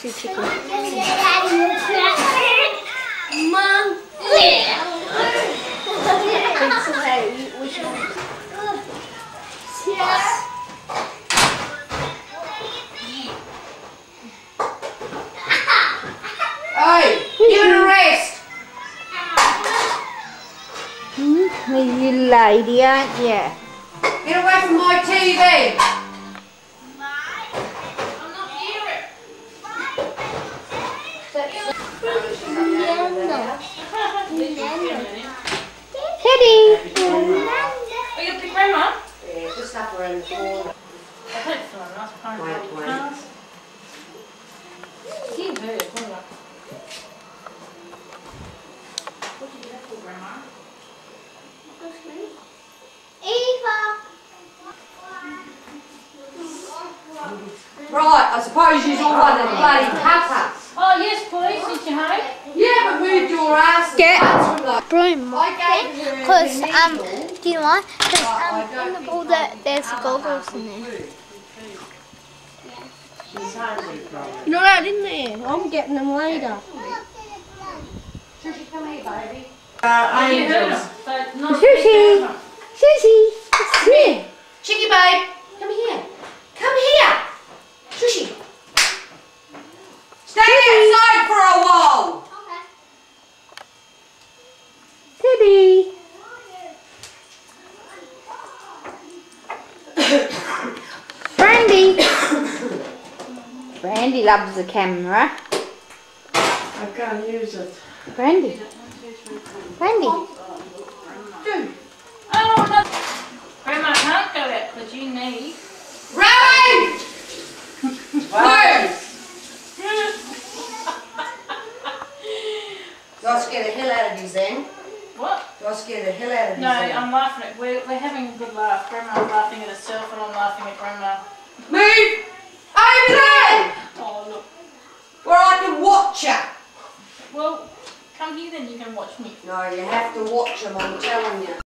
Two chickens. Mom. So, hey, you- which one? Hey, give it a rest. Hmm? You lady, aren't you? Get away from my TV. Teddy! Are you big grandma? Yeah, just up around the corner. I think it's a nice kind Wait, of wait. cars. You heard, hold on. What did you have for grandma? Right, I suppose you're all want a bloody papa. Yes, please, did you home? You haven't moved your ass. Get- from the... Broom. I gave Because, the um, do you know why? Because, I um, don't in the think bowl I that there's have goggles in there. food. You know that in there? I'm getting them later. Sushi, come here, baby. Oh, you heard them, but not a big Sushi. grandma. Susie! Come here! Chicky, babe. Come here. Come here. Sushi. Stay outside for a while. Teddy! Brandy! Brandy loves the camera. I can't use it. Brandy. Brandy. Dude. Oh, no. Grandma can't go out because you need. Rowan! Move! Do I scare the hell out of these then? What? Do I scare the hell out of these No. I'm laughing at, we're, we're having a good laugh. Grandma's laughing at herself and I'm laughing at Grandma. Move! Over there! Oh, look. Where I can watch her. Well, come here then you can watch me. No, you have to watch them, I'm telling you.